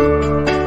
you